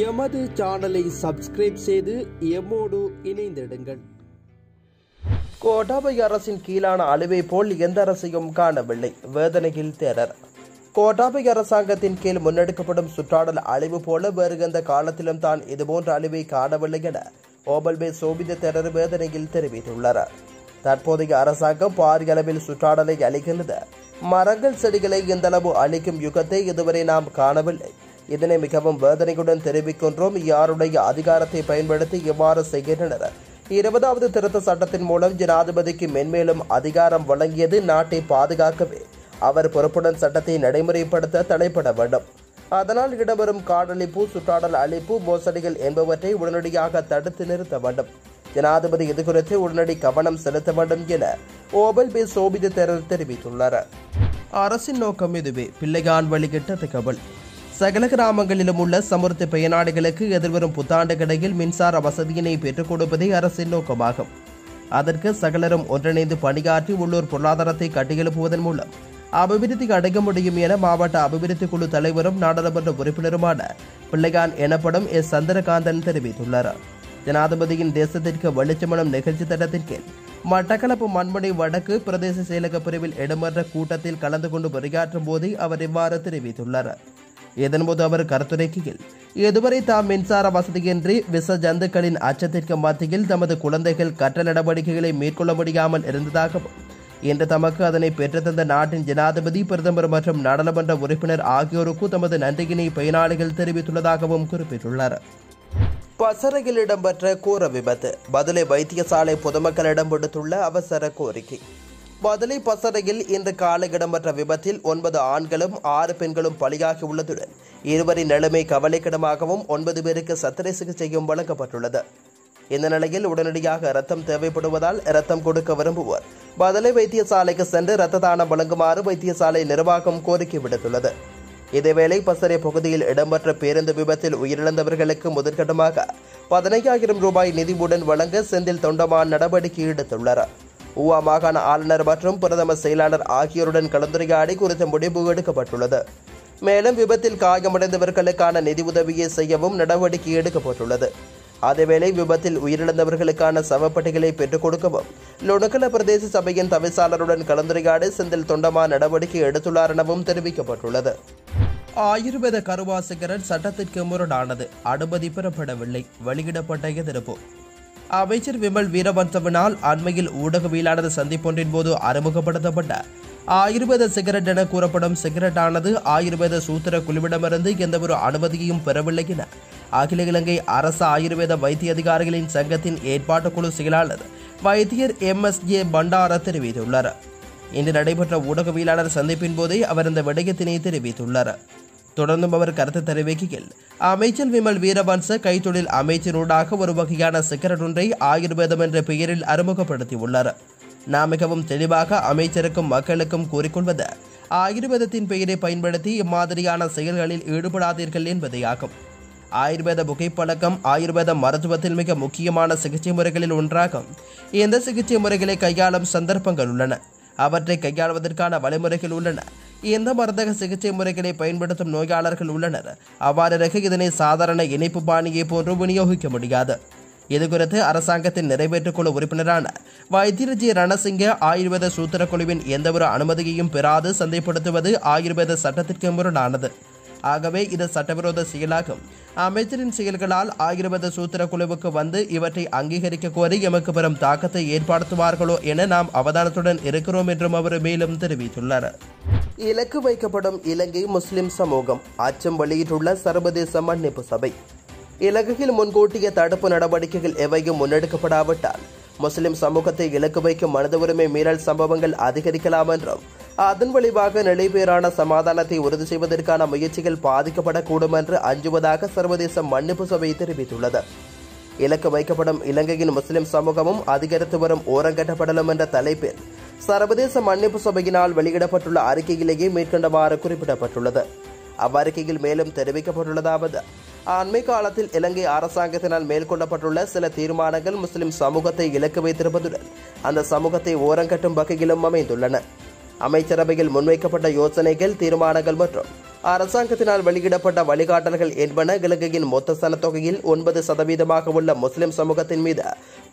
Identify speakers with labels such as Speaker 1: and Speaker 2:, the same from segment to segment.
Speaker 1: எமது சேனலை சப்ஸ்கிரைப் செய்து எம்மோடு இணைந்திடுங்கள்.
Speaker 2: கோட்டாபய அரசின் கீழான அழிவை போல் எந்த அரசையும் காணவில்லை. வேதனையில் தேரர். கோட்டாபய அரசாங்கத்தின் கீழ் முன்னெடுக்கப்படும் சுற்றாடல் அழிவு போல வேறு எந்த காலத்திலும் தான் இதுபோன்ற அழிவை காணவில்லை என ஓபல்பே சோபித தேரர் வேதனையில் தெரிவித்துள்ளார். தற்போதைய அரசாங்கம் பாரிய அளவில் சுற்றாடலை அளிக்கிறது மரங்கள் செடிகளை இந்தளவு அழிக்கும் யுகத்தை இதுவரை நாம் காணவில்லை. இதனை மிகவும் வேதனையுடன் தெரிவிக்கின்றோம். யாருடைய அதிகாரத்தை பயன்படுத்தி இவ்வாறு செய்கின்றனர். இருபதாவது திருத்த சட்டத்தின் மூலம் ஜனாதிபதிக்கு மென்மேலும் அதிகாரம் வழங்கியது நாட்டை பாதுகாக்கவே. அவர் பொறுப்புடன் சட்டத்தை நடைமுறைப்படுத்த தடைப்பட வேண்டும். அதனால் இடம்பெறும் காடழிப்பு சுற்றாடல் அழிப்பு மோசடிகள் என்பவற்றை உடனடியாக தடுத்து நிறுத்த வேண்டும். ஜனாதிபதி இதுகுறித்து உடனடி கவனம் செலுத்த வேண்டும் என ஓபல் பே சோபித தேரர் தெரிவித்துள்ளார். அரசின் நோக்கம் இதுவே பிள்ளைகான் வெளியிட்ட தகவல். சகல கிராமங்களிலும் உள்ள சமுர்த்தி பயனாளிகளுக்கு எதிர்வரும் புத்தாண்டுகளையில் மின்சார வசதியினை பெற்றுக் கொடுப்பதே அரசின் நோக்கமாகும். அதற்கு சகலரும் ஒன்றிணைந்து பணியாற்றி உள்ளூர் பொருளாதாரத்தை கட்டியெழுப்புவதன் மூலம் அபிவிருத்தி அடைய முடியும் என மாவட்ட அபிவிருத்தி குழு தலைவரும் நாடாளுமன்ற உறுப்பினருமான பிள்ளைகான் எனப்படும் எஸ். சந்திரகாந்தன் தெரிவித்துள்ளார். ஜனாதிபதியின் தேசத்திற்கு வெளிச்சமனம் நிகழ்ச்சி திட்டத்தின் கீழ் மட்டக்களப்பு மண்மணி வடக்கு பிரதேச செயலக பிரிவில் இடம்பெற்ற கூட்டத்தில் கலந்து கொண்டு உரையாற்றும் போது அவர் இவ்வாறு தெரிவித்துள்ளார். இதன்போது அவர் கருத்துரைக்கையில் இதுவரை தாம் மின்சார வசதியின்றி விச ஜந்துக்களின் அச்சத்திற்கு மத்தியில் தமது குழந்தைகள் கற்ற நடவடிக்கைகளை மேற்கொள்ள முடியாமல் இருந்ததாகவும் இன்று தமக்கு அதனை பெற்றுத்தந்த நாட்டின் ஜனாதிபதி பிரதமர் மற்றும் நாடாளுமன்ற உறுப்பினர் ஆகியோருக்கு தமது நன்றியினை பயனாளிகள் தெரிவித்துள்ளதாகவும் குறிப்பிட்டுள்ளார். பசறையில் இடம்பெற்ற கோர விபத்து. பதிலை வைத்தியசாலை பொதுமக்களிடம் விடுத்துள்ள அவசர கோரிக்கை. பதிலை பசறையில் இன்று காலை இடம்பெற்ற விபத்தில் ஒன்பது ஆண்களும் ஆறு பெண்களும் பலியாகி உள்ளதுடன் இருவரின் நிலைமை கவலைக்கிடமாகவும் ஒன்பது பேருக்கு சத்திரை சிகிச்சையும் வழங்கப்பட்டுள்ளது. இந்த நிலையில் உடனடியாக இரத்தம் தேவைப்படுவதால் இரத்தம் கொடுக்க விரும்புவோர் பதிலை வைத்தியசாலைக்கு சென்று ரத்த தானம் வழங்குமாறு வைத்தியசாலை நிர்வாகம் கோரிக்கை விடுத்துள்ளது. இதேவேளை பசறை பகுதியில் இடம்பெற்ற பேருந்து விபத்தில் உயிரிழந்தவர்களுக்கு முதற்கட்டமாக பதினையாயிரம் ரூபாய் நிதியுடன் வழங்க செந்தில் தொண்டமான் நடவடிக்கை எடுத்துள்ளார். ஊவா மாகாண ஆளுநர் மற்றும் பிரதம செயலாளர் ஆகியோருடன் கலந்துரையாடி குறித்த முடிவு எடுக்கப்பட்டுள்ளது. மேலும் விபத்தில் காயமடைந்தவர்களுக்கான நிதி உதவியை செய்யவும் நடவடிக்கை எடுக்கப்பட்டுள்ளது. அதேவேளை விபத்தில் உயிரிழந்தவர்களுக்கான சவப்பட்டிகளை பெற்றுக் கொடுக்கவும். லுணக்கல பிரதேச சபையின் தவிசாளருடன் கலந்துரையாடி செந்தில் தொண்டமா நடவடிக்கை எடுத்துள்ளார் எனவும் தெரிவிக்கப்பட்டுள்ளது. ஆயுர்வேத கருவா சிகரெட் சட்டத்திற்கு முரணானது. அனுமதி பெறப்படவில்லை. வெளியிடப்பட்ட எதிர்ப்பு. அமைச்சர் விமல் வீரவன்சவனால் அண்மையில் ஊடகவியலாளர் சந்திப்பொன்றின் போது அறிமுகப்படுத்தப்பட்ட ஆயுர்வேத சிகரெட் என கூறப்படும் சிகரெட்டானது ஆயுர்வேத சூத்திர குழுவிடமிருந்து எந்தவொரு அனுமதியையும் பெறவில்லை என அகில இலங்கை அரசு ஆயுர்வேத வைத்திய அதிகாரிகளின் சங்கத்தின் ஏற்பாட்டு குழு செயலாளர் வைத்தியர் எம் எஸ் ஏ பண்டார தெரிவித்துள்ளார். இன்று நடைபெற்ற ஊடகவியலாளர் சந்திப்பின் போதே அவர் இந்த விடயத்தினை தெரிவித்துள்ளார். தொடர்ந்தும் அவர் கருத்து தெரிவிக்கையில் அமைச்சர் விமல் வீரவன்ச கைத்தொழில் அமைச்சரூடாக ஒரு வகையான சிகரெட் ஒன்றை ஆயுர்வேதம் என்ற பெயரில் அறிமுகப்படுத்தியுள்ளார். நாம் மிகவும் தெளிவாக அமைச்சருக்கும் மக்களுக்கும் கூறிக்கொள்வது. ஆயுர்வேதத்தின் பெயரை பயன்படுத்தி இம்மாதிரியான செயல்களில் ஈடுபடாதீர்கள் என்பதே ஆகும் ஆயுர்வேத புகைப்பழக்கம் ஆயுர்வேத மருத்துவத்தில் மிக முக்கியமான சிகிச்சை முறைகளில் ஒன்றாகும். இந்த சிகிச்சை முறைகளை கையாளும் சந்தர்ப்பங்கள் உள்ளன. அவற்றை கையாள்வதற்கான வழிமுறைகள் உள்ளன. இந்த மருந்தக சிகிச்சை முறைகளை பயன்படுத்தும் நோயாளர்கள் உள்ளனர். அவ்வாறு இதனை சாதாரண இணைப்பு பாணியை போன்று விநியோகிக்க முடியாது. இதுகுறித்து அரசாங்கத்தின் நிறைவேற்றுக்குழு உறுப்பினரான வைத்தியஜி ரணசிங்க ஆயுர்வேத சூத்திரக்குழுவின் எந்தவொரு அனுமதியையும் பெறாது சந்தைப்படுத்துவது ஆயுர்வேத சட்டத்திற்கு முரணானது. ஆகவே இது சட்டவிரோத செயலாகும். அமைச்சரின் செயல்களால் ஆயுர்வேத சூத்திர குழுவுக்கு வந்து இவற்றை அங்கீகரிக்க கோரி எமக்கு பெரும் தாக்கத்தை ஏற்படுத்துவார்களோ என நாம் அவதானத்துடன் இருக்கிறோம் என்றும் அவர் மேலும் தெரிவித்துள்ளார். இலக்கு வைக்கப்படும் இலங்கை முஸ்லிம் சமூகம் அச்சம் வெளியிட்டுள்ள சர்வதேச மன்னிப்பு சபை. இலங்கையில் முன்கூட்டிய தடுப்பு நடவடிக்கைகள் எவையும் முன்னெடுக்கப்படாவிட்டால் முஸ்லிம் சமூகத்தை இலக்கு வைக்கும் மனித உரிமை மீறல் சம்பவங்கள் அதிகரிக்கலாம் என்றும் அதன் விளைவாக நிலைபேறான சமாதானத்தை உறுதி செய்வதற்கான முயற்சிகள் பாதிக்கப்படக்கூடும் என்று அஞ்சுவதாக சர்வதேச மன்னிப்பு சபை தெரிவித்துள்ளது. இலக்கு வைக்கப்படும் இலங்கையின் முஸ்லிம் சமூகமும் அதிகரித்து வரும் ஓரங்கட்டப்படலும் என்ற தலைப்பில் சர்வதேச மன்னிப்பு சபையினால் வெளியிடப்பட்டுள்ள அறிக்கையிலேயே மேற்கண்டவாறு குறிப்பிடப்பட்டுள்ளது. அவ்வறிக்கையில் மேலும் தெரிவிக்கப்பட்டுள்ளதாவது அண்மை காலத்தில் இலங்கை அரசாங்கத்தினால் மேற்கொள்ளப்பட்டுள்ள சில தீர்மானங்கள் முஸ்லிம் சமூகத்தை இலக்கு வைத்திருப்பதுடன் அந்த சமூகத்தை ஓரங்கட்டும் வகையிலும் அமைந்துள்ளன. அமைச்சரவையில் முன்வைக்கப்பட்ட யோசனைகள் தீர்மானங்கள் மற்றும் அரசாங்கத்தினால் வெளியிடப்பட்ட வழிகாட்டல்கள் என்பன இலங்கையின் மொத்த சனத்தொகையில் ஒன்பது சதவீதமாக உள்ள முஸ்லிம் சமூகத்தின் மீது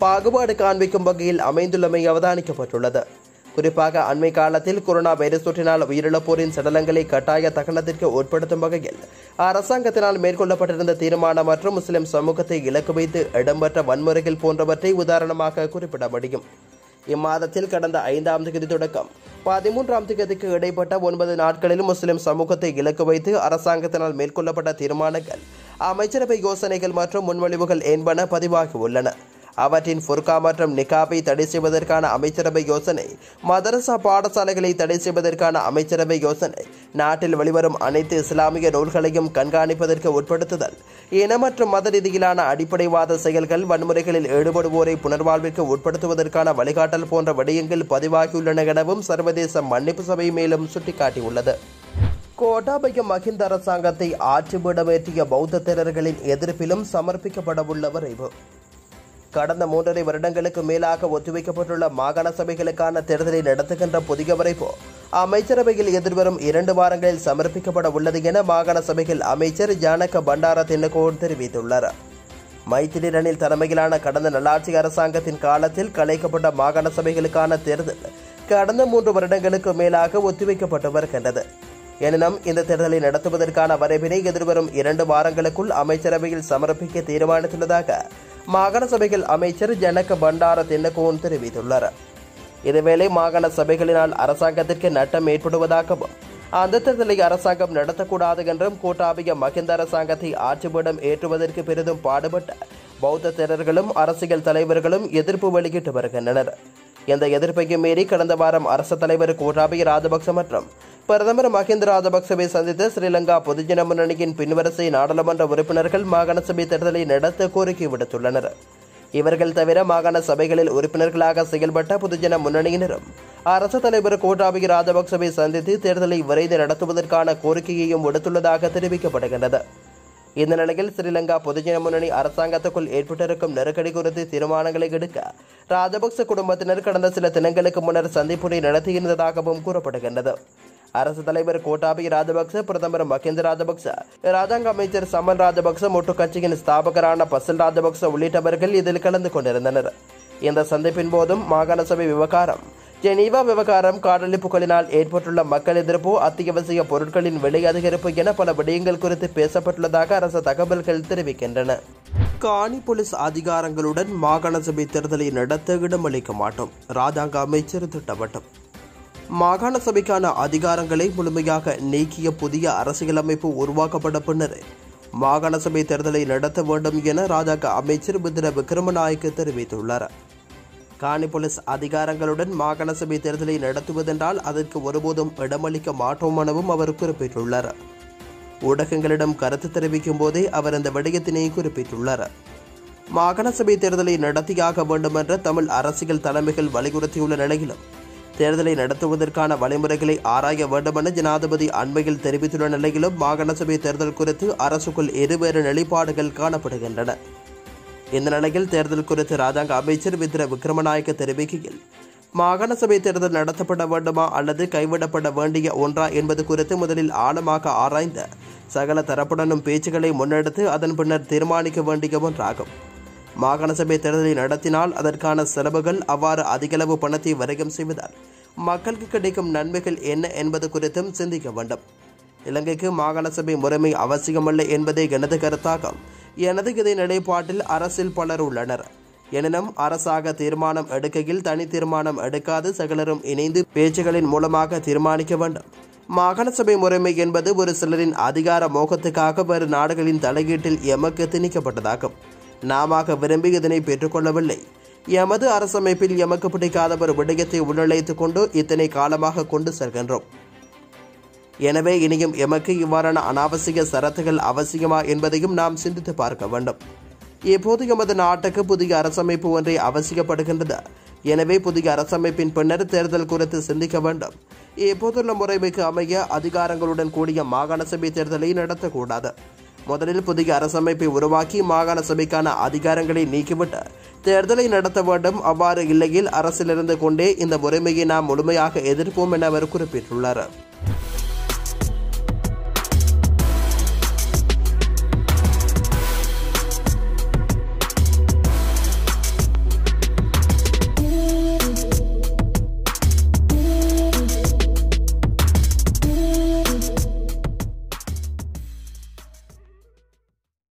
Speaker 2: பாகுபாடு காண்பிக்கும் வகையில் அமைந்துள்ளமை அவதானிக்கப்பட்டுள்ளது. குறிப்பாக அண்மை காலத்தில் கொரோனா வைரஸ் தொற்றினால் உயிரிழப்போரின் சடலங்களை கட்டாய தகனத்திற்கு உட்படுத்தும் வகையில் அரசாங்கத்தினால் மேற்கொள்ளப்பட்டிருந்த தீர்மானம் மற்றும் முஸ்லிம் சமூகத்தை இலக்கு வைத்து இடம்பெற்ற வன்முறைகள் போன்றவற்றை உதாரணமாக குறிப்பிட முடியும். இம்மாதத்தில் கடந்த ஐந்தாம் தேதி தொடக்கம் பதிமூன்றாம் தேதிக்கு இடைப்பட்ட ஒன்பது நாட்களில் முஸ்லிம் சமூகத்தை இலக்கு வைத்து அரசாங்கத்தினால் மேற்கொள்ளப்பட்ட தீர்மானங்கள் அமைச்சரவை யோசனைகள் மற்றும் முன்மொழிவுகள் என்பன பதிவாகி உள்ளன. அவற்றின் ஃபுர்கா மற்றும் நிகாபை தடை செய்வதற்கான அமைச்சரவை யோசனை மதரசா பாடசாலைகளை தடை செய்வதற்கான அமைச்சரவை யோசனை நாட்டில் வெளிவரும் அனைத்து இஸ்லாமிய நூல்களையும் கண்காணிப்பதற்கு உட்படுத்துதல் இன மற்றும் மத ரீதியிலான அடிப்படைவாத செயல்கள் வன்முறைகளில் ஈடுபடுவோரை புனர்வாழ்விற்கு உட்படுத்துவதற்கான வழிகாட்டல் போன்ற விடயங்கள் பதிவாகியுள்ளன எனவும் சர்வதேச மன்னிப்பு சபை மேலும் சுட்டிக்காட்டியுள்ளது. கோட்டாபய மஹிந்த அரசாங்கத்தை ஆட்சிபீடமேற்றிய பௌத்த தேரர்களின் எதிர்ப்பிலும் சமர்ப்பிக்கப்படவுள்ள வரைவு. கடந்த மூன்றரை வருடங்களுக்கு மேலாக ஒத்திவைக்கப்பட்டுள்ள மாகாண சபைகளுக்கான தேர்தலை நடத்துகின்ற புதிய வரைவு அமைச்சரவையில் எதிர்வரும் இரண்டு வாரங்களில் சமர்ப்பிக்கப்பட உள்ளது என மாகாண சபைகள் அமைச்சர் ஜானக பண்டார தின்னகோன் தெரிவித்துள்ளார். மைத்திரி ரணில் தலைமையிலான கடந்த நல்லாட்சி அரசாங்கத்தின் காலத்தில் கலைக்கப்பட்ட மாகாண சபைகளுக்கான தேர்தல் கடந்த மூன்று வருடங்களுக்கு மேலாக ஒத்திவைக்கப்பட்டு வருகின்றது. எனினும் இந்த தேர்தலை நடத்துவதற்கான வரைவினை எதிர்வரும் இரண்டு வாரங்களுக்குள் அமைச்சரவையில் சமர்ப்பிக்க தீர்மானித்துள்ளதாக மாகாண சபைகள் அமைச்சர் ஜனக பண்டார தென்னகோன் தெரிவித்துள்ளார். இதேவேளை மாகாண சபைகளினால் அரசாங்கத்திற்கு நட்டம் ஏற்படுவதாகவும் அந்த தேர்தலை அரசாங்கம் நடத்தக்கூடாது என்றும் கூட்டாபிய மகிந்த அரசாங்கத்தை ஆட்சிபீடம் ஏற்றுவதற்கு பெரிதும் பாடுபட்ட பௌத்த தேரர்களும் அரசியல் தலைவர்களும் எதிர்ப்பு வெளியிட்டு வருகின்றனர். இந்த எதிர்ப்பையும் மீறி கடந்த வாரம் அரசு தலைவர் கோட்டாபய ராஜபக்ச மற்றும் பிரதமர் மஹிந்த ராஜபக்சவை சந்தித்த ஸ்ரீலங்கா பொதுஜன முன்னணியின் பின்வரிசை நாடாளுமன்ற உறுப்பினர்கள் மாகாண சபை தேர்தலை நடத்த கோரிக்கை விடுத்துள்ளனர். இவர்கள் தவிர மாகாண சபைகளில் உறுப்பினர்களாக செயல்பட்ட பொதுஜன முன்னணியினரும் அரசு தலைவர் கோட்டாபய ராஜபக்சவை சந்தித்து தேர்தலை விரைந்து நடத்துவதற்கான கோரிக்கையையும் விடுத்துள்ளதாக தெரிவிக்கப்படுகின்றது. இந்த நிலையில் ஸ்ரீலங்கா பொதுஜன முன்னணி அரசாங்கத்துக்குள் ஏற்பட்டிருக்கும் நெருக்கடி குறித்து தீர்மானங்களை எடுக்க ராஜபக்ச குடும்பத்தினர் கடந்த சில தினங்களுக்கு முன்னர் சந்திப்புரை நடத்தியிருந்ததாகவும் கூறப்படுகின்றது. அரசு தலைவர் கோட்டாபய ராஜபக்ச பிரதமர் மகேந்திர ராஜபக்ச. ராஜாங்க அமைச்சர் சமல் ராஜபக்ச மொட்டு கட்சியின் ஸ்தாபகரான பசல் ராஜபக்ச உள்ளிட்டவர்கள் இதில் கலந்து கொண்டிருந்தனர். இந்த சந்திப்பின் போதும் மாகாண சபை விவகாரம் ஜெனீவா விவகாரம் காடழிப்புகளினால் ஏற்பட்டுள்ள மக்கள் எதிர்ப்பு அத்தியாவசிய பொருட்களின் விலை அதிகரிப்பு என பல விடயங்கள் குறித்து பேசப்பட்டுள்ளதாக அரசு தகவல்கள் தெரிவிக்கின்றன. காணி போலீஸ் அதிகாரங்களுடன் மாகாண சபை தேர்தலை நடத்த இடமளிக்க மாட்டோம் ராஜாங்க அமைச்சர் திட்டவட்டம். மாகாண சபைக்கான அதிகாரங்களை முழுமையாக நீக்கிய புதிய அரசியலமைப்பு உருவாக்கப்பட்ட பின்னர் மாகாண சபை தேர்தலை நடத்த வேண்டும் என ராஜாக்க அமைச்சர் பித்ர விக்ரமநாயக்க தெரிவித்துள்ளார். காணி போலீஸ் அதிகாரங்களுடன் மாகாண சபை தேர்தலை நடத்துவதென்றால் அதற்கு ஒருபோதும் இடமளிக்க மாட்டோம் எனவும் அவர் குறிப்பிட்டுள்ளார். ஊடகங்களிடம் கருத்து தெரிவிக்கும் போதே அவர் அந்த விடயத்தினை குறிப்பிட்டுள்ளார். மாகாண சபை தேர்தலை நடத்தியாக வேண்டும் என்ற தமிழ் அரசியல் தலைமைகள் வலியுறுத்தியுள்ள நிலையிலும் தேர்தலை நடத்துவதற்கான வழிமுறைகளை ஆராய வேண்டும் என ஜனாதிபதி அண்மையில் தெரிவித்துள்ள நிலையிலும் மாகாண சபை தேர்தல் குறித்து அரசுக்குள் இருவேறு நிலைப்பாடுகள் காணப்படுகின்றன. இந்த நிலையில் தேர்தல் குறித்து ராஜாங்க அமைச்சர் வித்ர விக்ரமநாயக்க தெரிவிக்கையில் மாகாண சபை தேர்தல் நடத்தப்பட வேண்டுமா அல்லது கைவிடப்பட வேண்டிய ஒன்றா என்பது குறித்து முதலில் ஆழமாக ஆராய்ந்த சகல தரப்புடனும் பேச்சுக்களை முன்னெடுத்து அதன் பின்னர் தீர்மானிக்க வேண்டிய ஒன்றாகும். மாகாண சபை தேர்தலை நடத்தினால் அதற்கான செலவுகள் அவ்வாறு அதிகளவு பணத்தை வரைகம் செய்வதால் மக்களுக்கு கிடைக்கும் நன்மைகள் என்ன என்பது குறித்தும் சிந்திக்க வேண்டும். இலங்கைக்கு மாகாண சபை முறைமை அவசியமல்ல என்பதே எனது கருத்தாகும். எனது இதை நிலைப்பாட்டில் அரசில் பலர் உள்ளனர். எனினும் அரசாக தீர்மானம் எடுக்கையில் தனி தீர்மானம் எடுக்காது சகலரும் இணைந்து பேச்சுகளின் மூலமாக தீர்மானிக்க வேண்டும். மாகாண சபை முறைமை என்பது ஒரு சிலரின் அதிகார மோகத்துக்காக வேறு நாடுகளின் தலையீட்டில் எமக்கு திணிக்கப்பட்டதாகும். நாம விரும்பி இதனை பெற்றுக்கொள்ளவில்லை. எமது அரசமைப்பில் எமக்கு பிடிக்காத ஒரு விடயத்தை உள்நுழைத்துக் கொண்டு இத்தனை காலமாக கொண்டு செல்கின்றோம். எனவே இனியும் எமக்கு இவ்வாறான அனாவசிய சரத்துகள் அவசியமா என்பதையும் நாம் சிந்தித்து பார்க்க வேண்டும். இப்போது எமது நாட்டுக்கு புதிய அரசமைப்பு ஒன்றை அவசியப்படுகின்றது. எனவே புதிய அரசமைப்பின் பின்னர் தேர்தல் குறித்து சிந்திக்க வேண்டும். இப்போதுள்ள முறைமைக்கு அமைய அதிகாரங்களுடன் கூடிய மாகாண சபை தேர்தலை நடத்தக்கூடாது. முதலில் புதிய அரசமைப்பை உருவாக்கி மாகாண சபைக்கான அதிகாரங்களை நீக்கிவிட்டு தேர்தலை நடத்த வேண்டும். அவ்வாறு இல்லையில் அரசிலிருந்து கொண்டே இந்த முறைமையை நாம் முழுமையாக எதிர்ப்போம் என அவர் குறிப்பிட்டுள்ளார்.